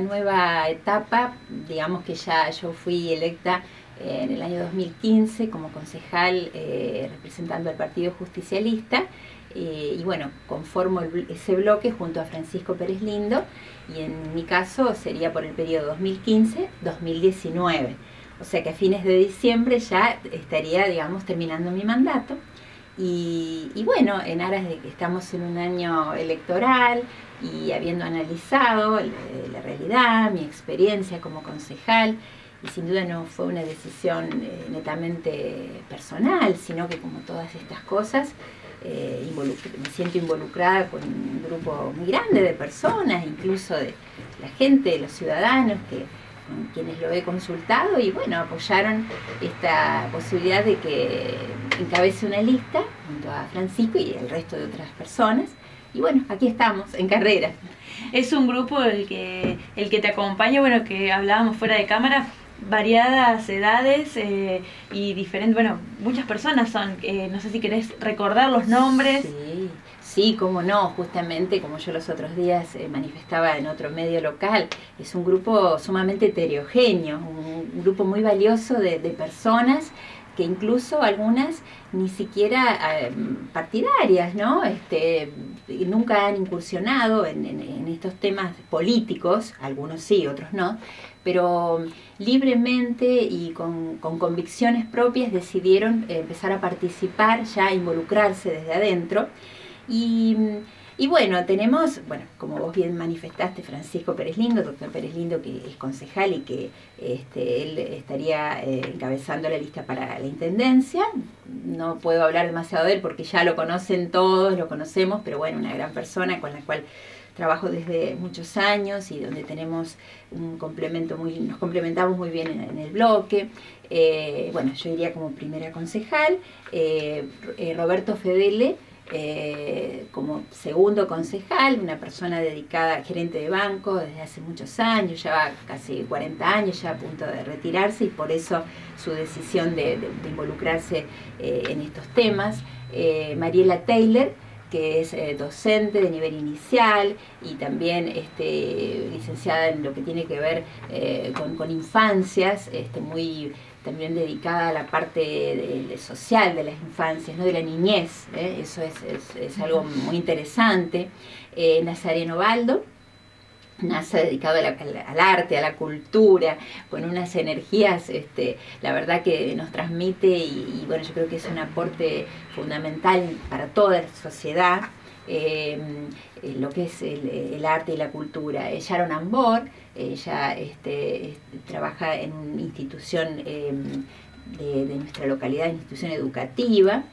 nueva etapa, digamos que ya yo fui electa en el año 2015 como concejal eh, representando al Partido Justicialista eh, y bueno, conformo ese bloque junto a Francisco Pérez Lindo y en mi caso sería por el periodo 2015-2019. O sea que a fines de diciembre ya estaría, digamos, terminando mi mandato. Y, y, bueno, en aras de que estamos en un año electoral y habiendo analizado la realidad, mi experiencia como concejal, y sin duda no fue una decisión eh, netamente personal, sino que como todas estas cosas, eh, me siento involucrada con un grupo muy grande de personas, incluso de la gente, de los ciudadanos, que, con quienes lo he consultado y bueno, apoyaron esta posibilidad de que encabece una lista junto a Francisco y el resto de otras personas. Y bueno, aquí estamos, en carrera. Es un grupo el que, el que te acompaña, bueno, que hablábamos fuera de cámara, variadas edades eh, y diferentes, bueno, muchas personas son, eh, no sé si querés recordar los nombres. Sí, sí, cómo no, justamente como yo los otros días eh, manifestaba en otro medio local, es un grupo sumamente heterogéneo, un, grupo muy valioso de, personas que incluso algunas ni siquiera partidarias, ¿no? Este, nunca han incursionado en, en, estos temas políticos, algunos sí, otros no, pero libremente y con, convicciones propias decidieron empezar a participar, ya involucrarse desde adentro. Y, bueno, tenemos, bueno, como vos bien manifestaste, Francisco Pérez Lindo, doctor Pérez Lindo, que es concejal y que este, él estaría eh, encabezando la lista para la intendencia. No puedo hablar demasiado de él porque ya lo conocen todos, lo conocemos, pero bueno, una gran persona con la cual trabajo desde muchos años y donde tenemos un complemento muy, nos complementamos muy bien en, el bloque. Eh, bueno, yo iría como primera concejal, eh, eh, Roberto Fedele como segundo concejal, una persona dedicada, gerente de banco desde hace muchos años, ya va casi 40 años, ya a punto de retirarse y por eso su decisión de involucrarse en estos temas. Mariela Taylor, que es eh, docente de nivel inicial y también este, licenciada en lo que tiene que ver eh, con, infancias, este, muy también dedicada a la parte social de las infancias, ¿no? de la niñez, ¿eh? eso es, es, algo muy interesante. Nazareno Baldo, nace dedicado al arte, a la cultura, con unas energías, este, la verdad que nos transmite y, bueno, yo creo que es un aporte fundamental para toda la sociedad. Em, eh, lo que es el, arte y la cultura. Sharon Ambor, ella este, trabaja en una institución em, de, nuestra localidad, institución educativa,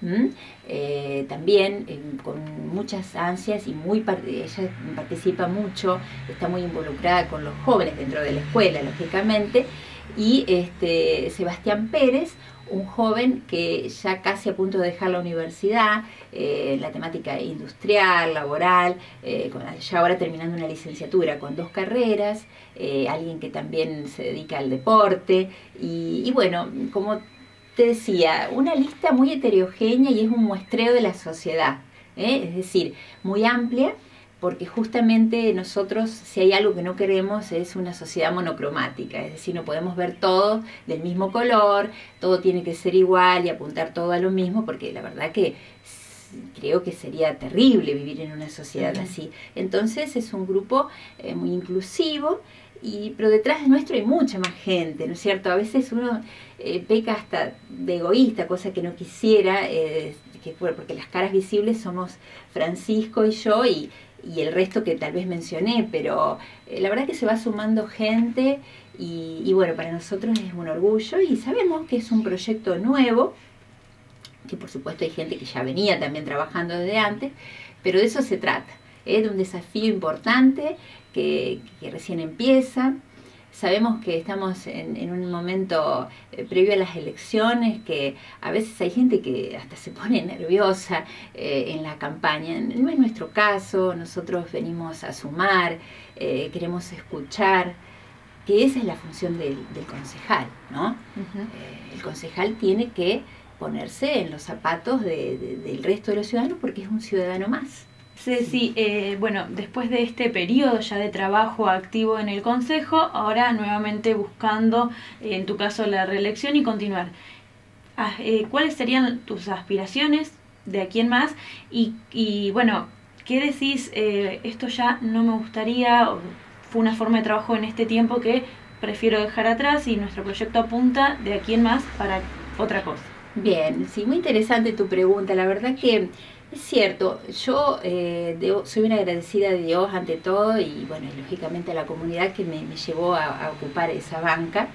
eh, también eh, con muchas ansias y muy ella participa mucho, está muy involucrada con los jóvenes dentro de la escuela, lógicamente, y este, Sebastián Pérez, un joven que ya casi a punto de dejar la universidad, eh, la temática industrial, laboral, ya ahora terminando una licenciatura con dos carreras, alguien que también se dedica al deporte, y, y bueno, como te decía, una lista muy heterogénea y es un muestreo de la sociedad, ¿eh? es decir, muy amplia, porque justamente nosotros, si hay algo que no queremos, es una sociedad monocromática, es decir, no podemos ver todo del mismo color, todo tiene que ser igual y apuntar todo a lo mismo, porque la verdad que creo que sería terrible vivir en una sociedad así. Entonces es un grupo eh, muy inclusivo y, pero detrás de nuestro hay mucha más gente, ¿no es cierto? A veces uno eh, peca hasta de egoísta, cosa que no quisiera, eh, que, porque las caras visibles somos Francisco y yo y, y el resto que tal vez mencioné, pero eh, la verdad que se va sumando gente y, y bueno, para nosotros es un orgullo y sabemos que es un proyecto nuevo, que por supuesto hay gente que ya venía también trabajando desde antes, pero de eso se trata, es de un desafío importante que, recién empieza. Sabemos que estamos en, un momento eh, previo a las elecciones, que a veces hay gente que hasta se pone nerviosa eh, en la campaña. No es nuestro caso, nosotros venimos a sumar, eh, queremos escuchar, que esa es la función del, concejal, ¿no? el concejal tiene que ponerse en los zapatos del resto de los ciudadanos porque es un ciudadano más. Ceci, eh, bueno, después de este periodo ya de trabajo activo en el Consejo, ahora nuevamente buscando, en tu caso, la reelección y continuar. Ah, eh, ¿Cuáles serían tus aspiraciones de aquí en más? Y, y bueno, ¿qué decís? Eh, esto ya no me gustaría, fue una forma de trabajo en este tiempo que prefiero dejar atrás y nuestro proyecto apunta de aquí en más para otra cosa. Bien, sí, muy interesante tu pregunta. La verdad que es cierto, yo eh, soy una agradecida de Dios ante todo y bueno, lógicamente a la comunidad que me, llevó a, ocupar esa banca,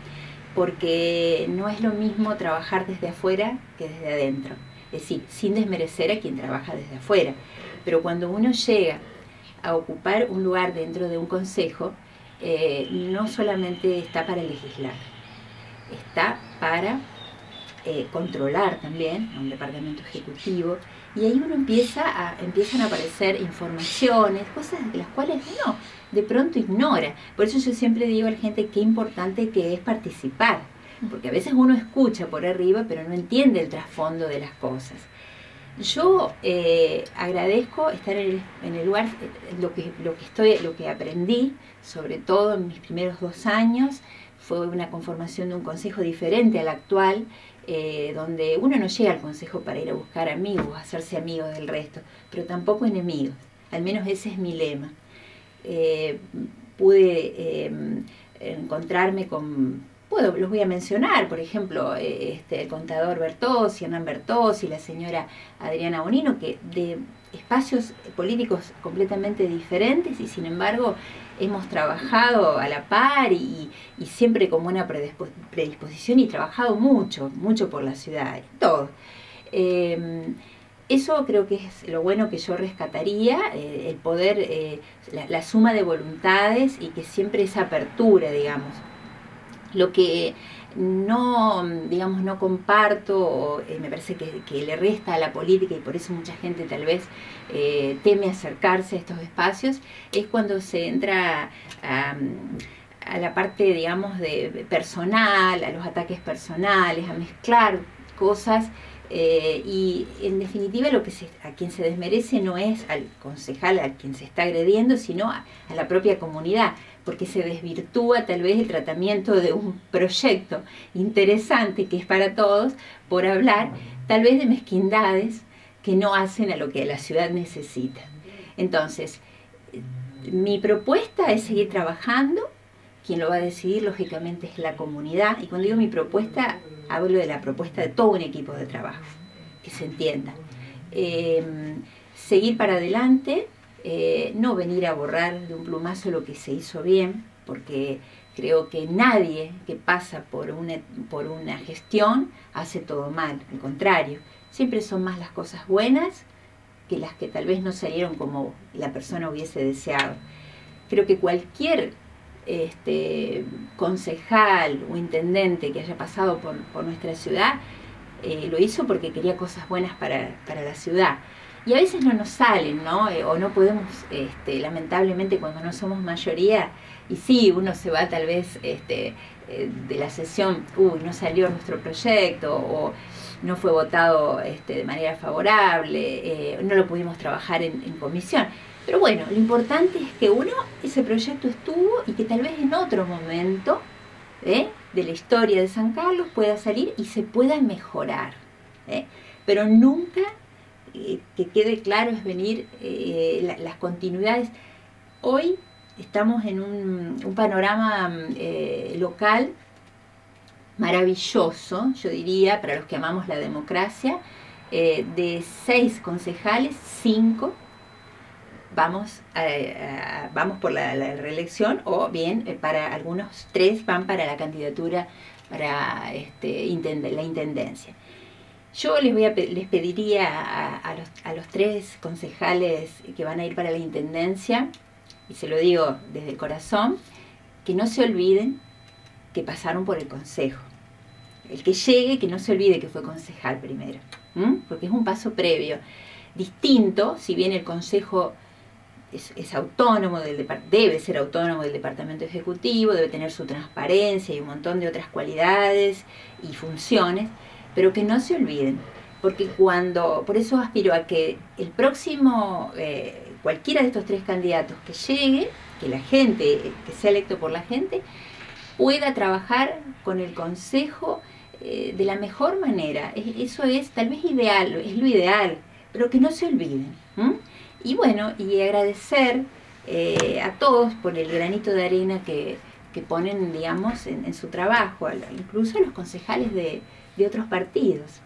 porque no es lo mismo trabajar desde afuera que desde adentro. Es decir, sin desmerecer a quien trabaja desde afuera. Pero cuando uno llega a ocupar un lugar dentro de un consejo, eh, no solamente está para legislar, está para eh, controlar también a un departamento ejecutivo y ahí uno empieza a, empiezan a aparecer informaciones, cosas de las cuales uno de pronto ignora. Por eso yo siempre digo a la gente qué importante que es participar, porque a veces uno escucha por arriba pero no entiende el trasfondo de las cosas. Yo eh, agradezco estar en el, lugar, lo que, lo que estoy, lo que aprendí, sobre todo en mis primeros dos años, fue una conformación de un consejo diferente al actual, eh, donde uno no llega al consejo para ir a buscar amigos, hacerse amigos del resto, pero tampoco enemigos. Al menos ese es mi lema. Eh, pude em, encontrarme con, puedo, los voy a mencionar, por ejemplo, eh, este, el contador Bertossi, Hernán Bertossi, la señora Adriana Bonino, que de espacios políticos completamente diferentes y sin embargo hemos trabajado a la par y, siempre con buena predisposición y trabajado mucho, mucho por la ciudad, todo. Em, eso creo que es lo bueno que yo rescataría, eh, el poder, eh, la, suma de voluntades y que siempre esa apertura, digamos. Lo que no, digamos, no comparto, eh, me parece que, le resta a la política y por eso mucha gente tal vez eh, teme acercarse a estos espacios, es cuando se entra a, la parte, digamos, de personal, a los ataques personales, a mezclar cosas eh, y en definitiva lo que a quien se desmerece no es al concejal a quien se está agrediendo, sino a la propia comunidad porque se desvirtúa tal vez el tratamiento de un proyecto interesante que es para todos por hablar tal vez de mezquindades que no hacen a lo que la ciudad necesita. Entonces, mi propuesta es seguir trabajando, quien lo va a decidir lógicamente es la comunidad, y cuando digo mi propuesta, hablo de la propuesta de todo un equipo de trabajo, que se entienda. Eh, seguir para adelante, eh, no venir a borrar de un plumazo lo que se hizo bien, porque creo que nadie que pasa por una, por una gestión hace todo mal, al contrario, siempre son más las cosas buenas que las que tal vez no salieron como la persona hubiese deseado. Creo que cualquier este, concejal o intendente que haya pasado por, nuestra ciudad eh, lo hizo porque quería cosas buenas para, para la ciudad y a veces no nos salen, ¿no? Eh, o no podemos, este, lamentablemente cuando no somos mayoría, y sí, uno se va tal vez este, eh, de la sesión, uy, no salió nuestro proyecto, o no fue votado este, de manera favorable, eh, no lo pudimos trabajar en, comisión. Pero bueno, lo importante es que uno, ese proyecto estuvo y que tal vez en otro momento de la historia de San Carlos pueda salir y se pueda mejorar. Pero nunca que quede claro es venir eh, las continuidades. Hoy estamos en un, panorama eh, local maravilloso, yo diría, para los que amamos la democracia, eh, de seis concejales, cinco vamos, vamos por la, reelección o bien para algunos tres van para la candidatura para este, la intendencia. Yo les, voy a, les pediría a, los, a los tres concejales que van a ir para la Intendencia, y se lo digo desde el corazón, que no se olviden que pasaron por el Consejo. El que llegue, que no se olvide que fue concejal primero, porque es un paso previo. Distinto, si bien el Consejo es, autónomo, del, debe ser autónomo del Departamento Ejecutivo, debe tener su transparencia y un montón de otras cualidades y funciones, pero que no se olviden, porque cuando, por eso aspiro a que el próximo eh, cualquiera de estos tres candidatos que llegue, que la gente, que sea electo por la gente, pueda trabajar con el Consejo eh, de la mejor manera. Eso es tal vez ideal, es lo ideal, pero que no se olviden. Y bueno, y agradecer eh, a todos por el granito de arena que, ponen, digamos, en, su trabajo, incluso a los concejales de, otros partidos.